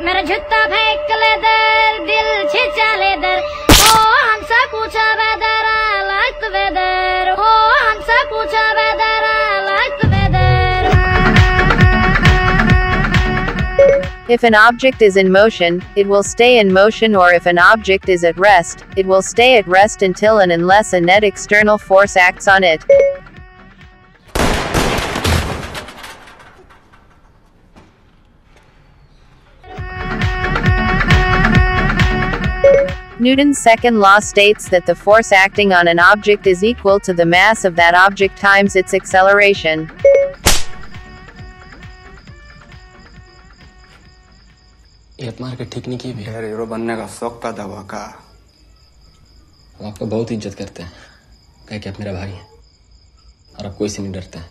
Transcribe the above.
फिर झुत्ता फेंक ले दर दिल छिचा ले दर ओ हमसा पूछा whether I like the weather ओ हमसा पूछा whether I like the weather If an object is in motion, it will stay in motion or if an object is at rest, it will stay at rest until and unless a net external force acts on it. Newton's second law states that the force acting on an object is equal to the mass of that object times its acceleration. ये मार के ठीक नहीं की भी यार hero बनने का शौक पैदा हुआ का हम आपका बहुत इज्जत करते हैं कह के आप मेरा भाई हैं और आप कोई से नहीं डरते हैं